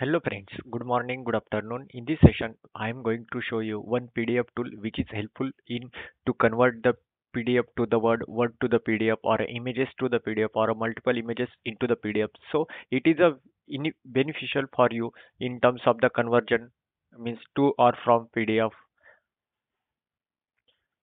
Hello friends, good morning, good afternoon. In this session, I am going to show you one PDF tool which is helpful in to convert the PDF to the Word, Word to the PDF, or images to the PDF, or multiple images into the PDF. So it is a beneficial for you in terms of the conversion means to or from PDF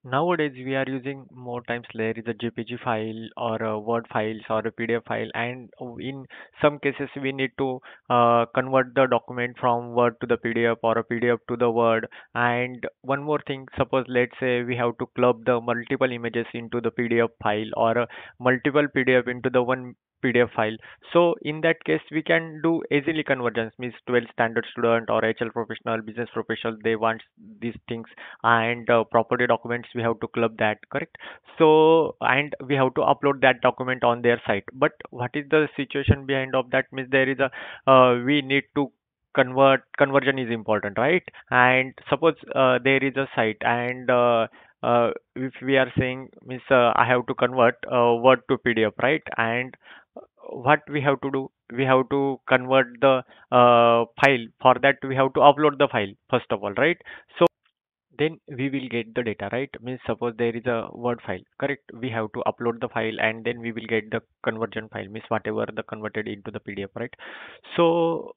Nowadays, we are using more times there is a JPG file or a Word files or a PDF file, and in some cases we need to uh, convert the document from Word to the PDF or a PDF to the Word. And one more thing, suppose let's say we have to club the multiple images into the PDF file or a multiple PDF into the one PDF file. So in that case, we can do easily convergence. Means 12 standard student or HL professional, business professional, they want these things and uh, property documents we have to club that correct so and we have to upload that document on their site but what is the situation behind of that means there is a uh, we need to convert conversion is important right and suppose uh, there is a site and uh, uh, if we are saying means uh, I have to convert uh, Word to PDF right and what we have to do we have to convert the uh, file. For that we have to upload the file first of all right? So then we will get the data right? Means suppose there is a word file correct? We have to upload the file and then we will get the conversion file means whatever the converted into the pdf right? So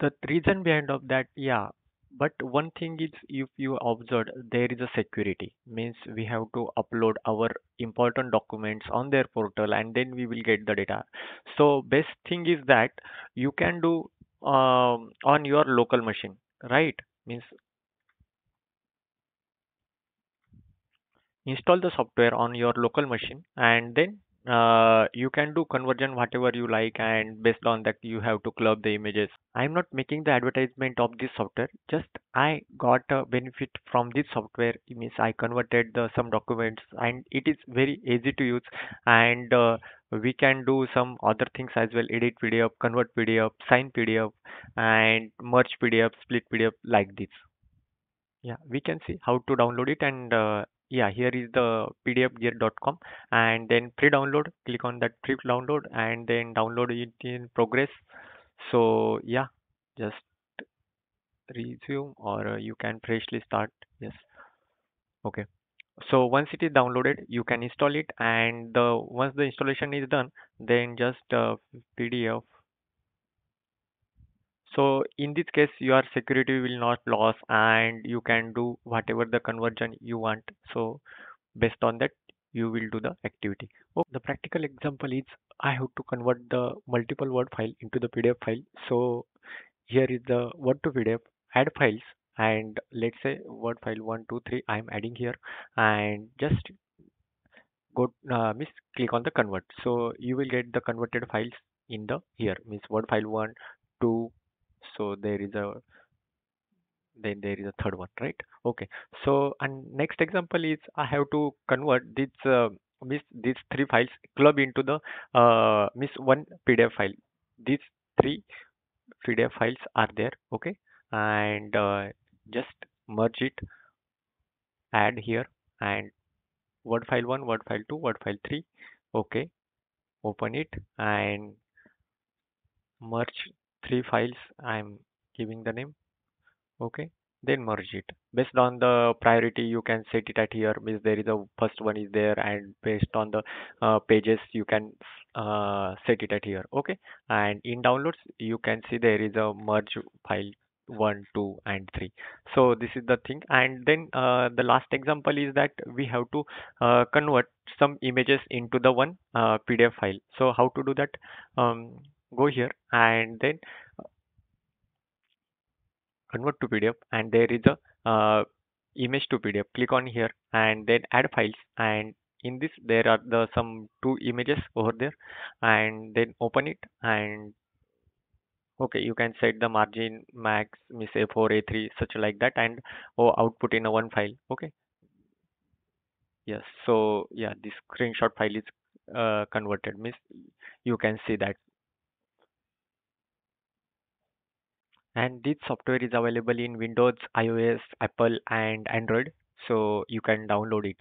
the reason behind of that yeah but one thing is if you observed there is a security. Means we have to upload our important documents on their portal and then we will get the data. So best thing is that you can do um, on your local machine right? Means install the software on your local machine and then uh, you can do conversion whatever you like and based on that you have to club the images. I'm not making the advertisement of this software just i got a benefit from this software. It means i converted the some documents and it is very easy to use and uh, we can do some other things as well edit pdf convert pdf sign pdf and merge pdf split pdf like this. Yeah, we can see how to download it and uh, yeah, here is the pdfgear.com and then pre-download, click on that pre-download and then download it in progress. So yeah, just resume or uh, you can freshly start. Yes. Okay. So once it is downloaded, you can install it and the once the installation is done, then just uh, PDF so in this case, your security will not lose and you can do whatever the conversion you want. So based on that, you will do the activity. Oh, the practical example is I have to convert the multiple word file into the PDF file. So here is the word to PDF, add files and let's say word file one, two, three, I'm adding here and just go uh, miss click on the convert. So you will get the converted files in the here means word file one, two, so there is a then there is a third one right? Okay. So and next example is i have to convert this uh, miss these three files club into the uh, miss one pdf file. These three pdf files are there okay? And uh, just merge it add here and word file 1 word file 2 word file 3 okay? Open it and merge three files i'm giving the name. Okay then merge it. Based on the priority you can set it at here. Means there is a first one is there and based on the uh, pages you can uh, set it at here. Okay and in downloads you can see there is a merge file one two and three. So this is the thing. And then uh, the last example is that we have to uh, convert some images into the one uh, pdf file. So how to do that? Um, go here and then convert to PDF and there is a uh, image to PDF. Click on here and then add files. And in this there are the some two images over there. And then open it and okay you can set the margin max miss a4 a3 such like that and or output in a one file. Okay. Yes. So yeah this screenshot file is uh, converted. Means you can see that and this software is available in windows ios apple and android so you can download it